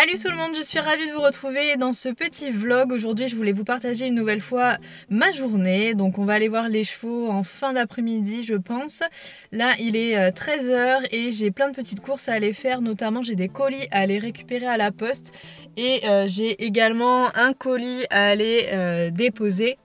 Salut tout le monde, je suis ravie de vous retrouver dans ce petit vlog. Aujourd'hui, je voulais vous partager une nouvelle fois ma journée. Donc, on va aller voir les chevaux en fin d'après-midi, je pense. Là, il est 13h euh, et j'ai plein de petites courses à aller faire. Notamment, j'ai des colis à aller récupérer à la poste et euh, j'ai également un colis à aller euh, déposer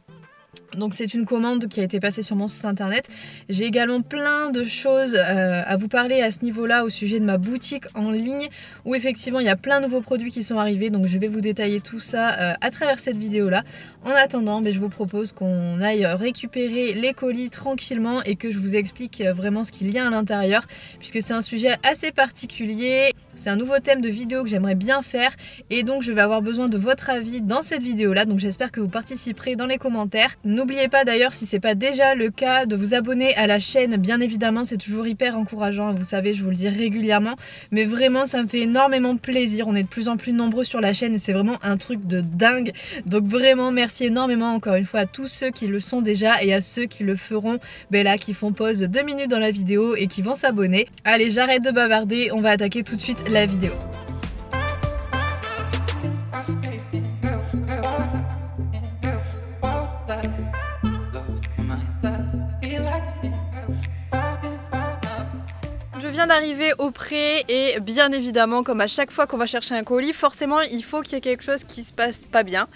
donc c'est une commande qui a été passée sur mon site internet. J'ai également plein de choses euh, à vous parler à ce niveau-là au sujet de ma boutique en ligne où effectivement il y a plein de nouveaux produits qui sont arrivés. Donc je vais vous détailler tout ça euh, à travers cette vidéo-là. En attendant, ben, je vous propose qu'on aille récupérer les colis tranquillement et que je vous explique euh, vraiment ce qu'il y a à l'intérieur puisque c'est un sujet assez particulier. C'est un nouveau thème de vidéo que j'aimerais bien faire et donc je vais avoir besoin de votre avis dans cette vidéo-là. Donc j'espère que vous participerez dans les commentaires. N'oubliez pas d'ailleurs, si c'est pas déjà le cas, de vous abonner à la chaîne. Bien évidemment, c'est toujours hyper encourageant, vous savez, je vous le dis régulièrement. Mais vraiment, ça me fait énormément plaisir. On est de plus en plus nombreux sur la chaîne et c'est vraiment un truc de dingue. Donc vraiment, merci énormément encore une fois à tous ceux qui le sont déjà et à ceux qui le feront, là, qui font pause deux minutes dans la vidéo et qui vont s'abonner. Allez, j'arrête de bavarder, on va attaquer tout de suite la vidéo. D'arriver au pré et bien évidemment comme à chaque fois qu'on va chercher un colis forcément il faut qu'il y ait quelque chose qui se passe pas bien.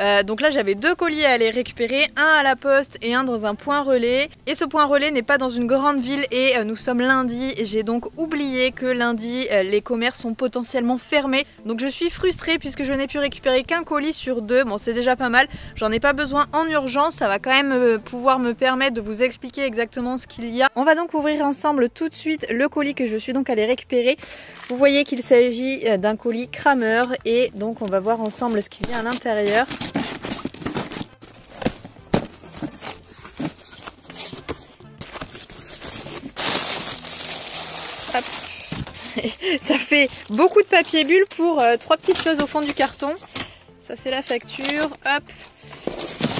Euh, donc là j'avais deux colis à aller récupérer un à la poste et un dans un point relais. Et ce point relais n'est pas dans une grande ville et euh, nous sommes lundi. Et j'ai donc oublié que lundi euh, les commerces sont potentiellement fermés. Donc je suis frustrée puisque je n'ai pu récupérer qu'un colis sur deux. Bon c'est déjà pas mal. J'en ai pas besoin en urgence. Ça va quand même pouvoir me permettre de vous expliquer exactement ce qu'il y a. On va donc ouvrir ensemble tout de suite le colis que je suis donc allée récupérer. Vous voyez qu'il s'agit euh, d'un colis Kramer et donc on va voir ensemble ce qu'il y a à l'intérieur. Ça fait beaucoup de papier bulle pour euh, trois petites choses au fond du carton. Ça c'est la facture. Hop.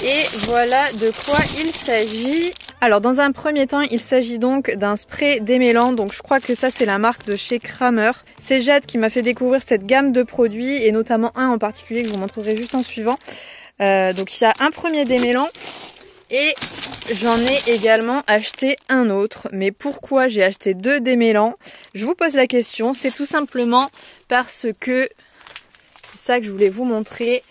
Et voilà de quoi il s'agit. Alors dans un premier temps, il s'agit donc d'un spray démêlant. Donc je crois que ça c'est la marque de chez Kramer. C'est Jade qui m'a fait découvrir cette gamme de produits et notamment un en particulier que je vous montrerai juste en suivant. Euh, donc il y a un premier démêlant et j'en ai également acheté un autre. Mais pourquoi j'ai acheté deux démêlants? Je vous pose la question. C'est tout simplement parce que c'est ça que je voulais vous montrer.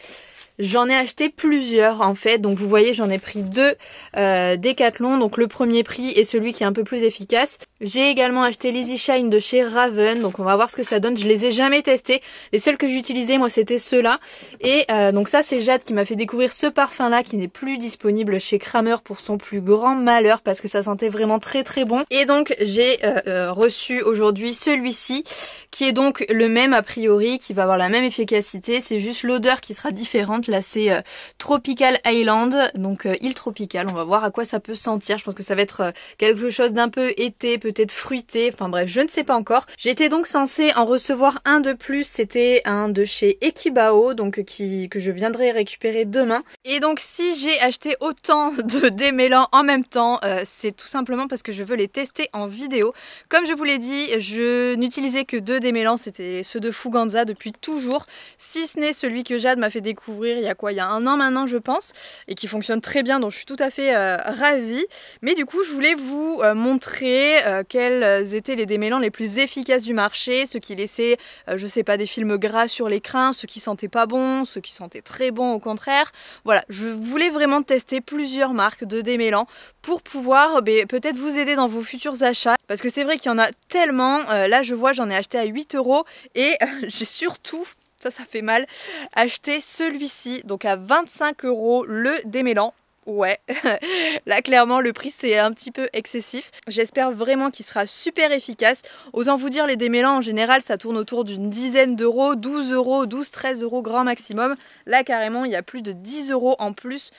J'en ai acheté plusieurs en fait, donc vous voyez j'en ai pris deux euh, Decathlon, donc le premier prix est celui qui est un peu plus efficace. J'ai également acheté l'Easy Shine de chez Raven, donc on va voir ce que ça donne. Je les ai jamais testés, les seuls que j'utilisais moi c'était ceux-là. Et euh, donc ça c'est Jade qui m'a fait découvrir ce parfum là qui n'est plus disponible chez Kramer pour son plus grand malheur parce que ça sentait vraiment très très bon. Et donc j'ai euh, reçu aujourd'hui celui-ci qui est donc le même a priori, qui va avoir la même efficacité, c'est juste l'odeur qui sera différente Là, c'est euh, Tropical Island, donc euh, île tropicale. On va voir à quoi ça peut sentir. Je pense que ça va être euh, quelque chose d'un peu été, peut-être fruité. Enfin bref, je ne sais pas encore. J'étais donc censée en recevoir un de plus. C'était un de chez Ekibao, donc qui que je viendrai récupérer demain. Et donc si j'ai acheté autant de démêlants en même temps, c'est tout simplement parce que je veux les tester en vidéo. Comme je vous l'ai dit, je n'utilisais que deux démêlants. C'était ceux de Fuganza depuis toujours. Si ce n'est celui que Jade m'a fait découvrir il y a quoi Il y a un an maintenant je pense et qui fonctionne très bien donc je suis tout à fait euh, ravie. Mais du coup je voulais vous euh, montrer euh, quels étaient les démêlants les plus efficaces du marché, ceux qui laissaient je sais pas des films gras sur l'écran, ceux qui sentaient pas bon, ceux qui sentaient très bon au contraire. Voilà, je voulais vraiment tester plusieurs marques de démêlants pour pouvoir ben, peut-être vous aider dans vos futurs achats parce que c'est vrai qu'il y en a tellement. là je vois j'en ai acheté à 8 euros et j'ai surtout ça ça fait mal, acheter celui-ci, donc à 25 euros le démêlant. Ouais, là clairement le prix c'est un petit peu excessif. J'espère vraiment qu'il sera super efficace. Osant vous dire les démêlants en général ça tourne autour d'une dizaine d'euros, 12 euros, 12-13 euros grand maximum. Là carrément il y a plus de 10 euros en plus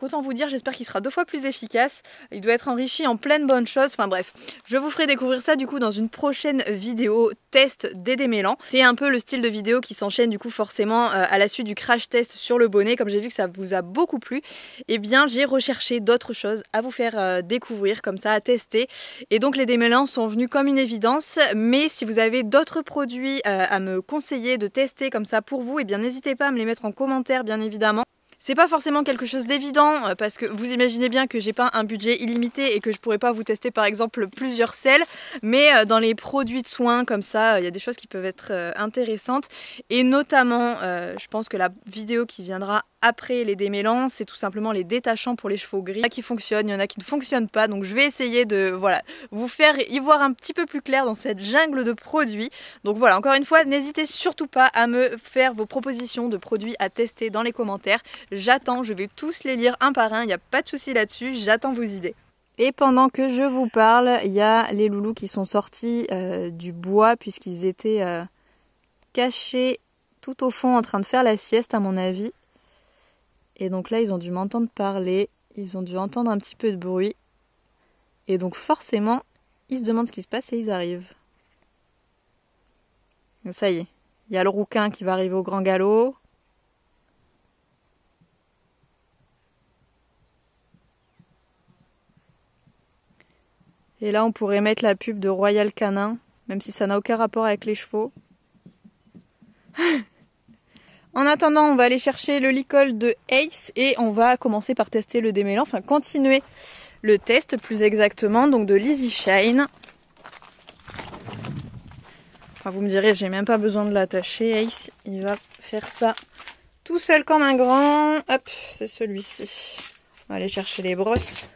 Donc autant vous dire, j'espère qu'il sera deux fois plus efficace. Il doit être enrichi en pleine bonne chose. Enfin bref, je vous ferai découvrir ça du coup dans une prochaine vidéo test des démêlants. C'est un peu le style de vidéo qui s'enchaîne du coup forcément euh, à la suite du crash test sur le bonnet. Comme j'ai vu que ça vous a beaucoup plu, eh bien j'ai recherché d'autres choses à vous faire euh, découvrir comme ça, à tester. Et donc les démêlants sont venus comme une évidence. Mais si vous avez d'autres produits euh, à me conseiller de tester comme ça pour vous, eh bien n'hésitez pas à me les mettre en commentaire bien évidemment. C'est pas forcément quelque chose d'évident euh, parce que vous imaginez bien que j'ai pas un budget illimité et que je pourrais pas vous tester par exemple plusieurs sels, mais euh, dans les produits de soins comme ça, il y a des choses qui peuvent être euh, intéressantes. Et notamment, je pense que la vidéo qui viendra après les démêlants, c'est tout simplement les détachants pour les chevaux gris. Il y en a qui fonctionnent, il y en a qui ne fonctionnent pas, donc je vais essayer de voilà, vous faire y voir un petit peu plus clair dans cette jungle de produits. Donc voilà, encore une fois, n'hésitez surtout pas à me faire vos propositions de produits à tester dans les commentaires. J'attends, je vais tous les lire un par un, il n'y a pas de souci là-dessus, j'attends vos idées. Et pendant que je vous parle, il y a les loulous qui sont sortis euh, du bois puisqu'ils étaient euh, cachés tout au fond en train de faire la sieste à mon avis. Et donc là, ils ont dû m'entendre parler, ils ont dû entendre un petit peu de bruit. Et donc forcément, ils se demandent ce qui se passe et ils arrivent. ça y est, il y a le rouquin qui va arriver au grand galop. Et là, on pourrait mettre la pub de Royal Canin, même si ça n'a aucun rapport avec les chevaux. En attendant, on va aller chercher le licol de Ace et on va commencer par tester le démêlant, enfin continuer le test plus exactement, donc de l'Easy Shine. Vous me direz, j'ai même pas besoin de l'attacher, Ace, il va faire ça tout seul comme un grand. Hop, c'est celui-ci. On va aller chercher les brosses.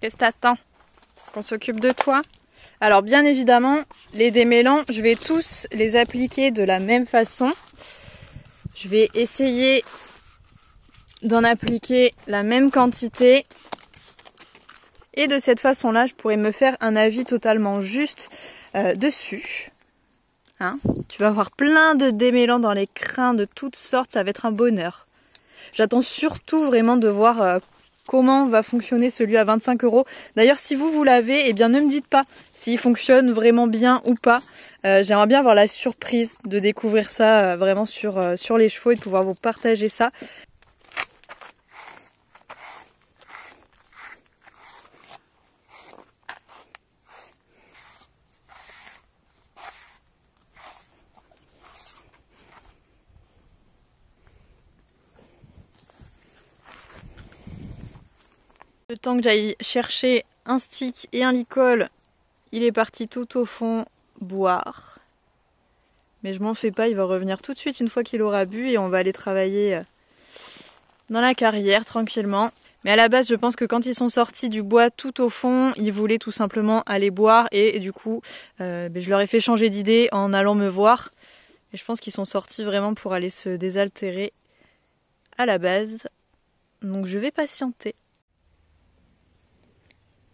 Qu'est-ce que t'attends Qu'on s'occupe de toi Alors bien évidemment, les démêlants, je vais tous les appliquer de la même façon. Je vais essayer d'en appliquer la même quantité. Et de cette façon-là, je pourrais me faire un avis totalement juste euh, dessus. Hein tu vas avoir plein de démêlants dans les crins de toutes sortes, ça va être un bonheur. J'attends surtout vraiment de voir euh, comment va fonctionner celui à 25 euros. D'ailleurs, si vous, vous l'avez, eh bien ne me dites pas s'il fonctionne vraiment bien ou pas. Euh, j'aimerais bien avoir la surprise de découvrir ça euh, vraiment sur, euh, sur les chevaux et de pouvoir vous partager ça. Le temps que j'aille chercher un stick et un licol, il est parti tout au fond boire. Mais je m'en fais pas, il va revenir tout de suite une fois qu'il aura bu et on va aller travailler euh, dans la carrière tranquillement. Mais à la base, je pense que quand ils sont sortis du bois tout au fond, ils voulaient tout simplement aller boire et, du coup, euh, ben, je leur ai fait changer d'idée en allant me voir. Et je pense qu'ils sont sortis vraiment pour aller se désaltérer à la base. Donc je vais patienter.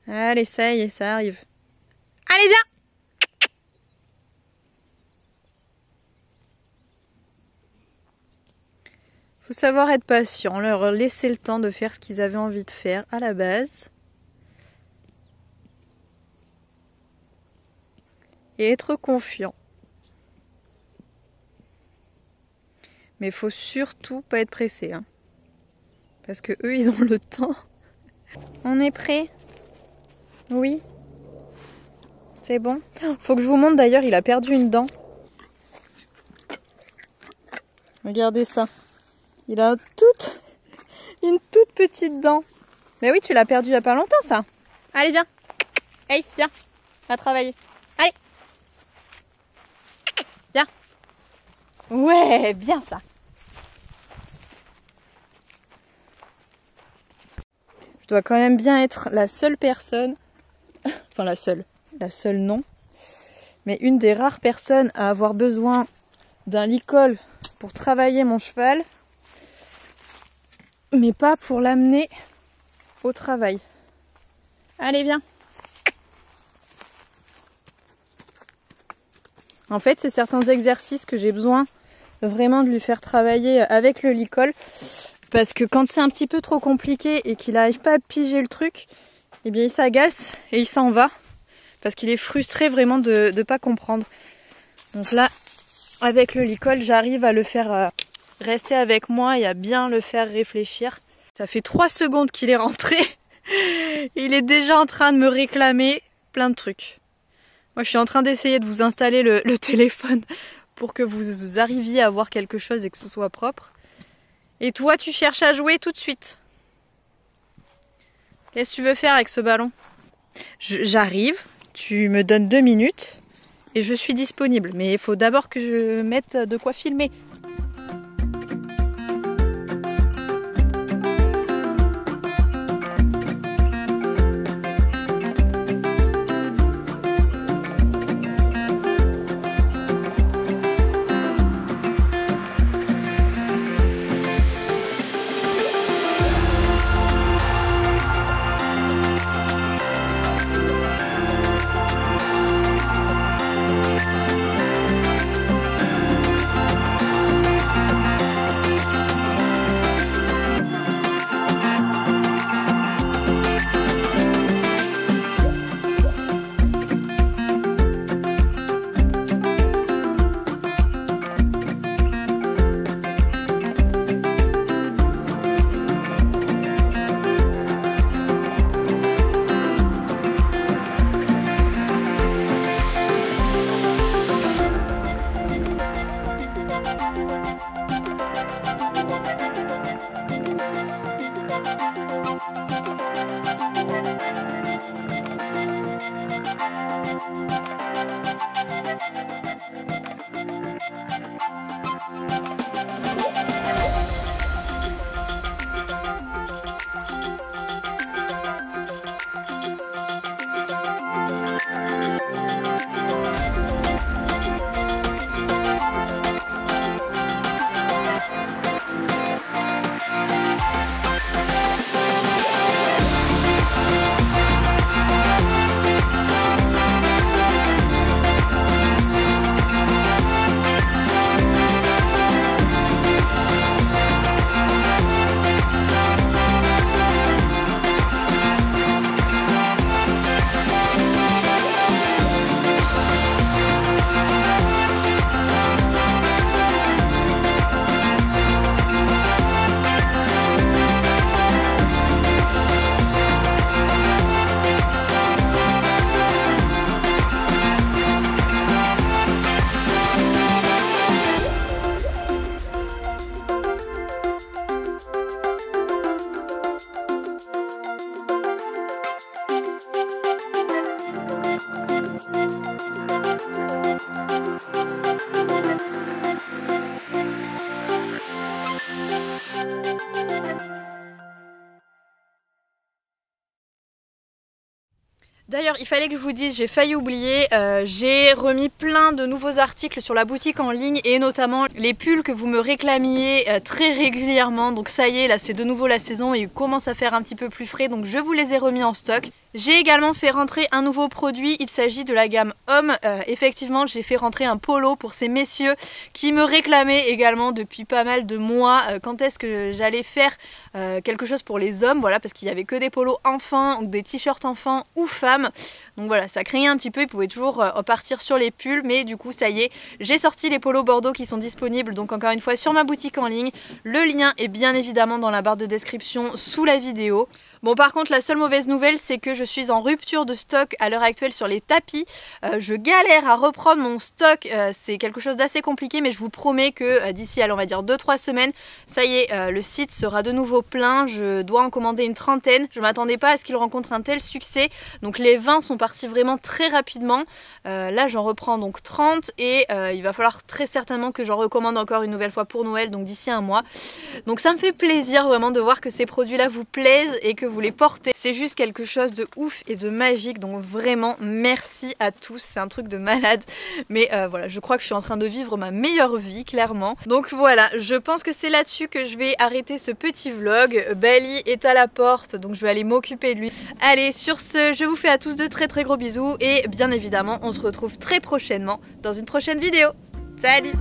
Allez, ça y est, ça arrive. Allez, viens Faut savoir être patient, leur laisser le temps de faire ce qu'ils avaient envie de faire à la base. Et être confiant. Mais faut surtout pas être pressé. Hein. Parce que eux, ils ont le temps. On est prêt? Oui. C'est bon. Faut que je vous montre d'ailleurs, il a perdu une dent. Regardez ça. Il a toute, une toute petite dent. Mais oui, tu l'as perdu il y a pas longtemps ça. Allez, viens. Ace, viens. Va travailler. Allez. Viens. Ouais, bien ça. Je dois quand même bien être la seule personne enfin la seule, la seule non, mais une des rares personnes à avoir besoin d'un licol pour travailler mon cheval, mais pas pour l'amener au travail. Allez, viens. En fait, c'est certains exercices que j'ai besoin vraiment de lui faire travailler avec le licol. Parce que quand c'est un petit peu trop compliqué et qu'il n'arrive pas à piger le truc, eh bien il s'agace et il s'en va. Parce qu'il est frustré vraiment de ne pas comprendre. Donc là, avec le licol, j'arrive à le faire euh, rester avec moi et à bien le faire réfléchir. Ça fait trois secondes qu'il est rentré. il est déjà en train de me réclamer plein de trucs. Moi, je suis en train d'essayer de vous installer le, téléphone pour que vous, arriviez à voir quelque chose et que ce soit propre. Et toi, tu cherches à jouer tout de suite. Qu'est-ce que tu veux faire avec ce ballon? J'arrive, tu me donnes deux minutes et je suis disponible. Mais il faut d'abord que je mette de quoi filmer. Il fallait que je vous dise, j'ai failli oublier, euh, j'ai remis plein de nouveaux articles sur la boutique en ligne et notamment les pulls que vous me réclamiez euh, très régulièrement. Donc ça y est, là c'est de nouveau la saison et il commence à faire un petit peu plus frais, donc je vous les ai remis en stock. J'ai également fait rentrer un nouveau produit, il s'agit de la gamme homme. Euh, effectivement, j'ai fait rentrer un polo pour ces messieurs qui me réclamaient également depuis pas mal de mois euh, quand est-ce que j'allais faire euh, quelque chose pour les hommes, voilà, parce qu'il n'y avait que des polos enfants ou des t-shirts enfants ou femmes. Donc voilà, ça craignait un petit peu, ils pouvaient toujours partir sur les pulls, mais du coup, ça y est, j'ai sorti les polos Bordeaux qui sont disponibles, donc encore une fois, sur ma boutique en ligne. Le lien est bien évidemment dans la barre de description sous la vidéo. Bon par contre la seule mauvaise nouvelle c'est que je suis en rupture de stock à l'heure actuelle sur les tapis. Euh, je galère à reprendre mon stock, euh, c'est quelque chose d'assez compliqué mais je vous promets que euh, d'ici on va dire 2-3 semaines, ça y est, le site sera de nouveau plein. Je dois en commander une trentaine. Je m'attendais pas à ce qu'il rencontre un tel succès. Donc les 20 sont partis vraiment très rapidement. là j'en reprends donc 30 et il va falloir très certainement que j'en recommande encore une nouvelle fois pour Noël, donc d'ici un mois. Donc ça me fait plaisir vraiment de voir que ces produits là vous plaisent et que vous les portez. C'est juste quelque chose de ouf et de magique. Donc vraiment, merci à tous. C'est un truc de malade. Mais euh, voilà, je crois que je suis en train de vivre ma meilleure vie, clairement. Donc voilà, je pense que c'est là-dessus que je vais arrêter ce petit vlog. Bali est à la porte, donc je vais aller m'occuper de lui. Allez, sur ce, je vous fais à tous de très très gros bisous. Et bien évidemment, on se retrouve très prochainement dans une prochaine vidéo. Salut